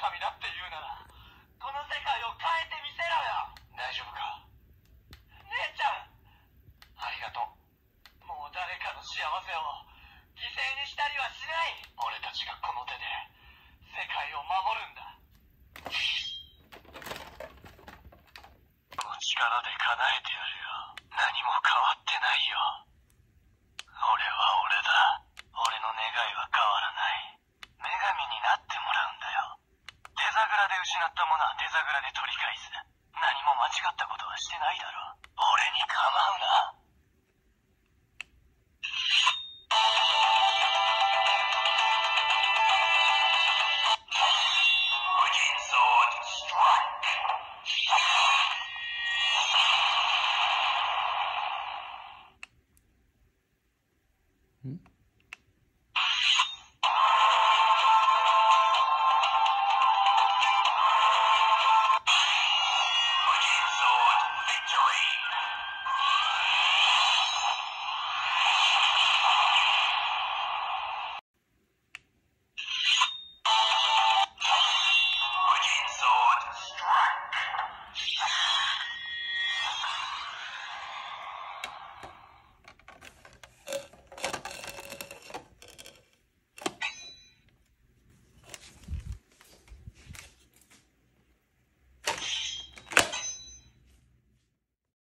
神だって言うならこの世界を変えてみせろよ。大丈夫か？姉ちゃんありがとう。もう誰かの幸せを犠牲にしたりはしない。俺たちがこの手で世界を守るんだ。お力で叶えてや俺に構うな。ストライク